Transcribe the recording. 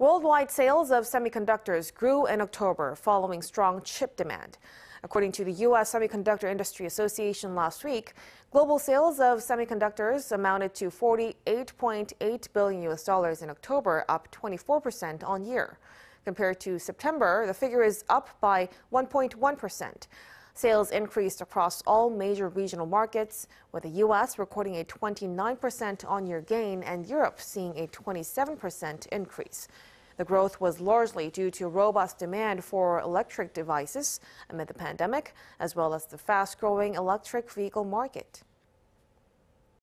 Worldwide sales of semiconductors grew in October following strong chip demand. According to the U.S. Semiconductor Industry Association last week, global sales of semiconductors amounted to 48.8 billion US dollars in October, up 24 percent on year. Compared to September, the figure is up by 1.1 percent. Sales increased across all major regional markets, with the U.S. recording a 29% on-year gain and Europe seeing a 27% increase. The growth was largely due to robust demand for electric devices amid the pandemic, as well as the fast-growing electric vehicle market.